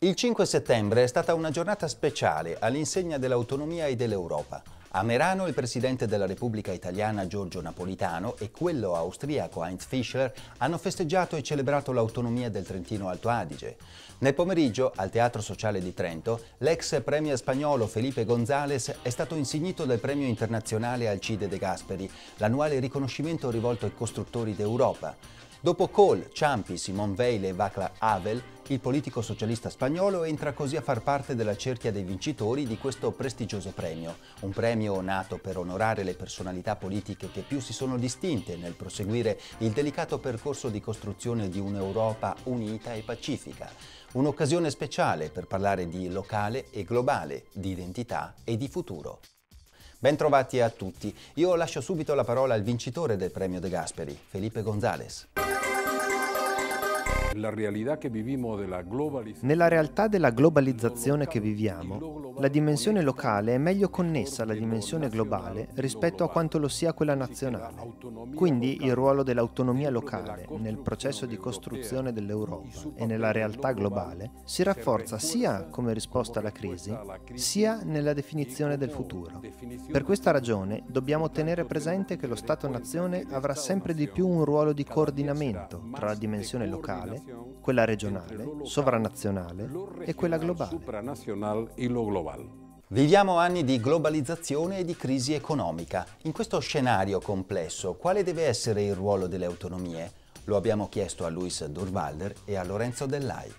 Il 5 settembre è stata una giornata speciale all'insegna dell'autonomia e dell'Europa. A Merano il Presidente della Repubblica Italiana Giorgio Napolitano e quello austriaco Heinz Fischler hanno festeggiato e celebrato l'autonomia del Trentino Alto Adige. Nel pomeriggio, al Teatro Sociale di Trento, l'ex premier spagnolo Felipe González è stato insignito del premio internazionale Alcide De Gasperi, l'annuale riconoscimento rivolto ai costruttori d'Europa. Dopo Kohl, Ciampi, Simon Veil e Václav Havel, il politico socialista spagnolo entra così a far parte della cerchia dei vincitori di questo prestigioso premio, un premio nato per onorare le personalità politiche che più si sono distinte nel proseguire il delicato percorso di costruzione di un'Europa unita e pacifica. Un'occasione speciale per parlare di locale e globale, di identità e di futuro. Bentrovati a tutti. Io lascio subito la parola al vincitore del premio De Gasperi, Felipe González. Nella realtà della globalizzazione che viviamo, la dimensione locale è meglio connessa alla dimensione globale rispetto a quanto lo sia quella nazionale. Quindi il ruolo dell'autonomia locale nel processo di costruzione dell'Europa e nella realtà globale si rafforza sia come risposta alla crisi, sia nella definizione del futuro. Per questa ragione dobbiamo tenere presente che lo Stato-nazione avrà sempre di più un ruolo di coordinamento tra la dimensione locale quella regionale, sovranazionale e quella globale. Viviamo anni di globalizzazione e di crisi economica. In questo scenario complesso, quale deve essere il ruolo delle autonomie? Lo abbiamo chiesto a Luis Durvalder e a Lorenzo Dellai.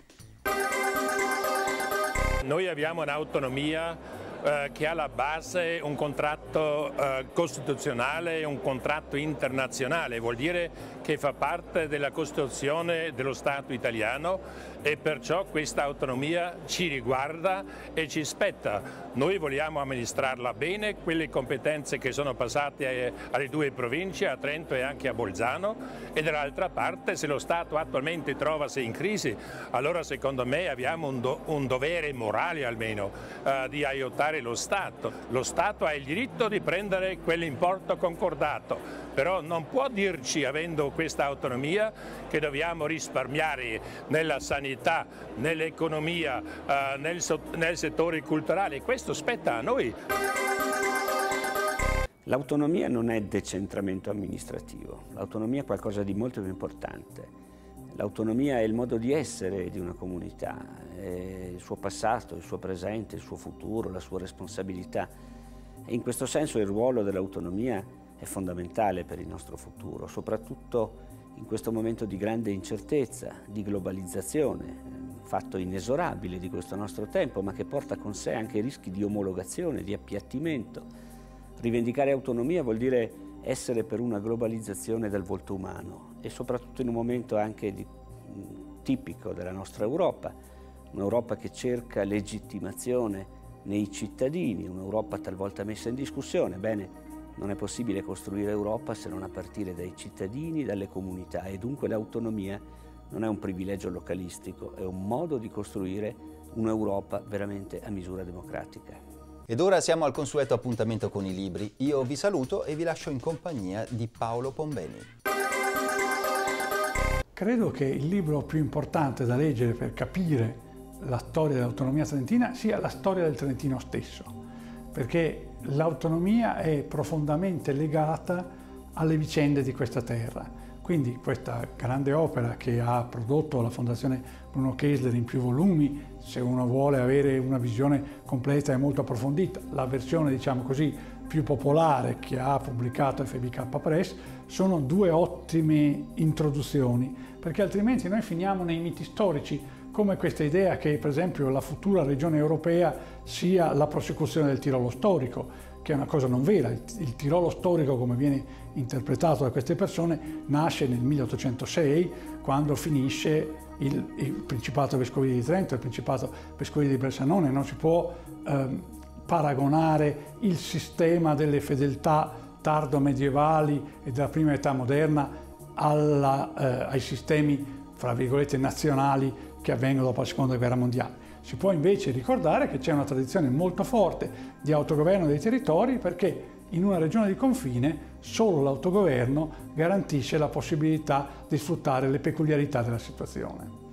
Noi abbiamo un'autonomia eh, che ha alla base un contratto eh, costituzionale un contratto internazionale, vuol dire che fa parte della Costituzione dello Stato italiano e perciò questa autonomia ci riguarda e ci spetta. Noi vogliamo amministrarla bene, quelle competenze che sono passate alle due province, a Trento e anche a Bolzano e dall'altra parte se lo Stato attualmente trovasi in crisi, allora secondo me abbiamo un, do un dovere morale almeno eh, di aiutare lo Stato. Lo Stato ha il diritto di prendere quell'importo concordato, però non può dirci, avendo questa autonomia, che dobbiamo risparmiare nella sanità, nell'economia, eh, nel, nel settore culturale. Questo spetta a noi. L'autonomia non è decentramento amministrativo, l'autonomia è qualcosa di molto più importante. L'autonomia è il modo di essere di una comunità, il suo passato, il suo presente, il suo futuro, la sua responsabilità. E in questo senso il ruolo dell'autonomia è fondamentale per il nostro futuro, soprattutto in questo momento di grande incertezza, di globalizzazione, fatto inesorabile di questo nostro tempo, ma che porta con sé anche rischi di omologazione, di appiattimento. Rivendicare autonomia vuol dire essere per una globalizzazione del volto umano e soprattutto in un momento anche di, tipico della nostra Europa, un'Europa che cerca legittimazione nei cittadini, un'Europa talvolta messa in discussione. Bene, non è possibile costruire Europa se non a partire dai cittadini, dalle comunità e dunque l'autonomia non è un privilegio localistico, è un modo di costruire un'Europa veramente a misura democratica. Ed ora siamo al consueto appuntamento con i libri. Io vi saluto e vi lascio in compagnia di Paolo Pombeni. Credo che il libro più importante da leggere per capire la storia dell'autonomia trentina sia la storia del Trentino stesso, perché l'autonomia è profondamente legata alle vicende di questa terra. Quindi questa grande opera che ha prodotto la Fondazione Bruno Kessler in più volumi, se uno vuole avere una visione completa e molto approfondita, la versione diciamo così più popolare che ha pubblicato FBK Press, sono due ottime introduzioni, perché altrimenti noi finiamo nei miti storici, come questa idea che per esempio la futura regione europea sia la prosecuzione del Tirolo storico, che è una cosa non vera. Il, il Tirolo storico, come viene interpretato da queste persone, nasce nel 1806, quando finisce il, il Principato Vescovile di Trento, il Principato Vescovile di Bersanone. Non si può ehm, paragonare il sistema delle fedeltà tardo-medievali e della prima età moderna alla, eh, ai sistemi, fra virgolette, nazionali che avvengono dopo la Seconda Guerra Mondiale. Si può invece ricordare che c'è una tradizione molto forte di autogoverno dei territori perché in una regione di confine solo l'autogoverno garantisce la possibilità di sfruttare le peculiarità della situazione.